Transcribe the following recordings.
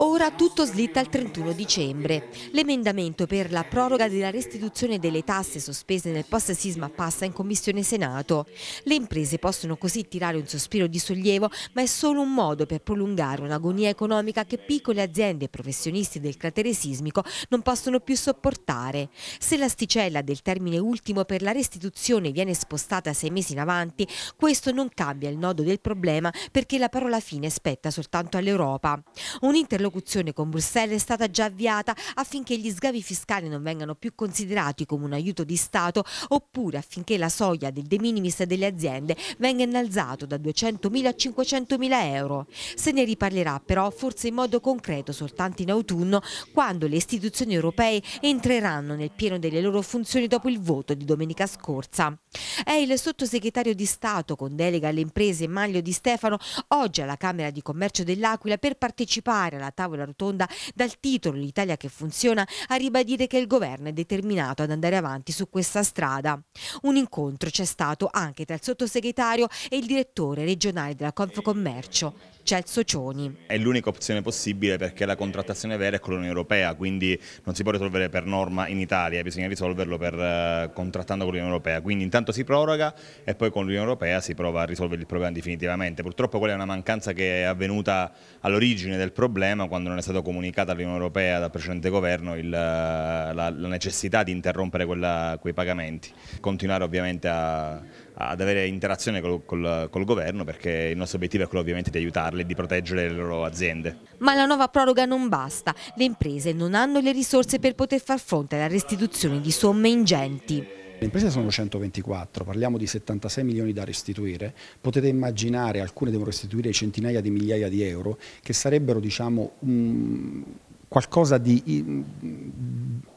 Ora tutto slitta al 31 dicembre. L'emendamento per la proroga della restituzione delle tasse sospese nel post-sisma passa in Commissione Senato. Le imprese possono così tirare un sospiro di sollievo, ma è solo un modo per prolungare un'agonia economica che piccole aziende e professionisti del cratere sismico non possono più sopportare. Se l'asticella del termine ultimo per la restituzione viene spostata sei mesi in avanti, questo non cambia il nodo del problema perché la parola fine spetta soltanto all'Europa. Un L'interlocuzione con Bruxelles è stata già avviata affinché gli sgavi fiscali non vengano più considerati come un aiuto di Stato oppure affinché la soglia del de minimis delle aziende venga innalzato da 200.000 a 500.000 euro. Se ne riparlerà però forse in modo concreto soltanto in autunno quando le istituzioni europee entreranno nel pieno delle loro funzioni dopo il voto di domenica scorsa. È il sottosegretario di Stato con delega alle imprese Maglio Di Stefano oggi alla Camera di Commercio dell'Aquila per partecipare alla tavola rotonda dal titolo L'Italia che funziona a ribadire che il governo è determinato ad andare avanti su questa strada. Un incontro c'è stato anche tra il sottosegretario e il direttore regionale della Confcommercio, Celso Cioni. È l'unica opzione possibile perché la contrattazione vera è con l'Unione Europea, quindi non si può risolvere per norma in Italia, bisogna risolverlo per, uh, contrattando con l'Unione Europea. Quindi intanto si proroga e poi con l'Unione Europea si prova a risolvere il problema definitivamente. Purtroppo quella è una mancanza che è avvenuta all'origine del problema quando non è stato comunicata all'Unione Europea dal precedente governo il, la, la, necessità di interrompere quella, quei pagamenti. Continuare ovviamente a, ad avere interazione col, col, col, governo perché il nostro obiettivo è quello ovviamente di aiutarle e di proteggere le loro aziende. Ma la nuova proroga non basta, le imprese non hanno le risorse per poter far fronte alla restituzione di somme ingenti. Le imprese sono 124, parliamo di 76 milioni da restituire, potete immaginare alcune devono restituire centinaia di migliaia di euro che sarebbero diciamo, um, qualcosa di,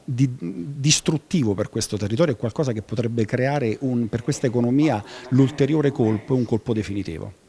di, distruttivo per questo territorio e qualcosa che potrebbe creare un, per questa economia l'ulteriore colpo, un colpo definitivo.